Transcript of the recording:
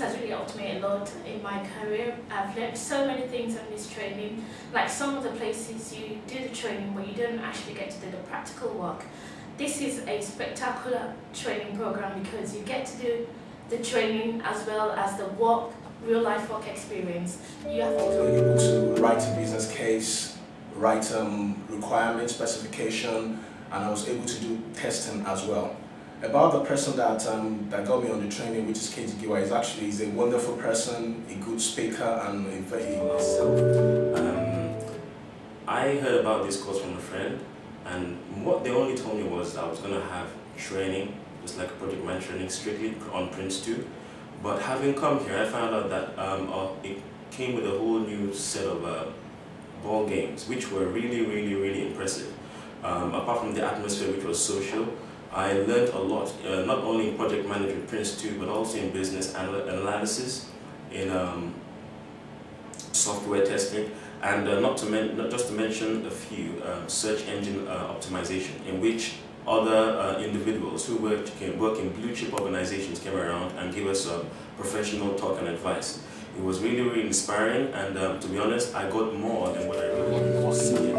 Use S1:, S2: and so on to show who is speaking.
S1: a lot in my career. I've learned so many things on this training. Like some of the places you do the training but you don't actually get to do the practical work. This is a spectacular training program because you get to do the training as well as the work, real life work experience. You have to
S2: You're able to write a business case, write um, requirement specification, and I was able to do testing as well. About the person that um, that got me on the training, which is Katie Giwa, is actually he's a wonderful person, a good speaker, and a very
S3: Um, I heard about this course from a friend, and what they only told me was I was going to have training, just like a project man training, strictly on Prince 2. But having come here, I found out that um, uh, it came with a whole new set of uh, ball games, which were really, really, really impressive. Um, apart from the atmosphere, which was social, I learned a lot, uh, not only in project management, Prince 2, but also in business anal analysis, in um, software testing, and uh, not to men not just to mention a few, uh, search engine uh, optimization, in which other uh, individuals who work, work in blue chip organizations came around and gave us a professional talk and advice. It was really, really inspiring, and um, to be honest, I got more than what I really wanted to see.